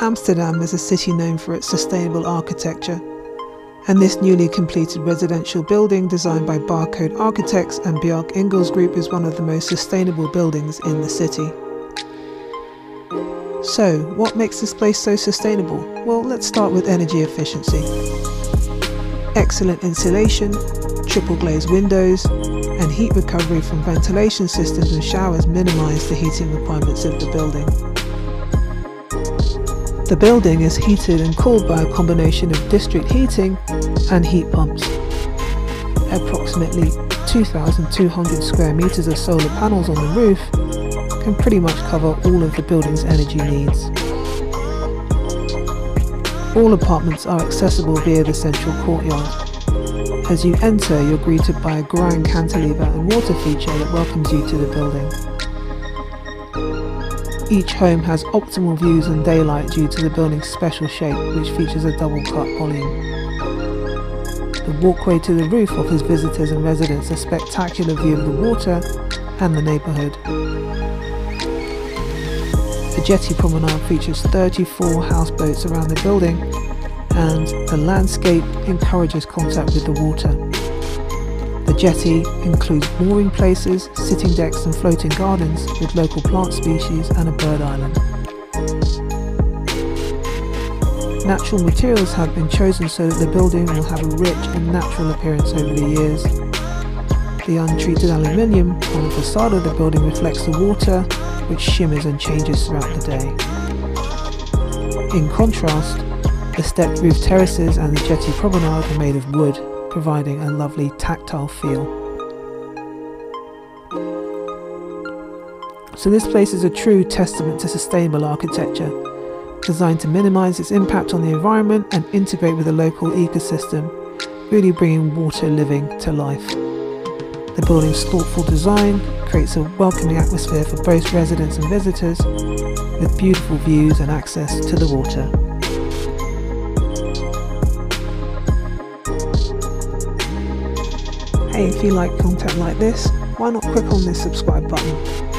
Amsterdam is a city known for its sustainable architecture, and this newly completed residential building designed by Barcode Architects and Bjarke Ingels Group is one of the most sustainable buildings in the city. So, what makes this place so sustainable? Well, let's start with energy efficiency. Excellent insulation, triple glazed windows, and heat recovery from ventilation systems and showers minimize the heating requirements of the building. The building is heated and cooled by a combination of district heating and heat pumps. Approximately 2,200 square meters of solar panels on the roof can pretty much cover all of the building's energy needs. All apartments are accessible via the central courtyard. As you enter, you're greeted by a grand cantilever and water feature that welcomes you to the building. Each home has optimal views and daylight due to the building's special shape, which features a double cut volume. The walkway to the roof offers visitors and residents a spectacular view of the water and the neighbourhood. The jetty promenade features 34 houseboats around the building and the landscape encourages contact with the water. The jetty includes mooring places, sitting decks and floating gardens with local plant species and a bird island. Natural materials have been chosen so that the building will have a rich and natural appearance over the years. The untreated aluminium on the facade of the building reflects the water which shimmers and changes throughout the day. In contrast, the stepped roof terraces and the jetty promenade are made of wood, providing a lovely tactile feel. So this place is a true testament to sustainable architecture, designed to minimise its impact on the environment and integrate with the local ecosystem, really bringing water living to life. The building's thoughtful design creates a welcoming atmosphere for both residents and visitors, with beautiful views and access to the water. Hey, if you like content like this, why not click on this subscribe button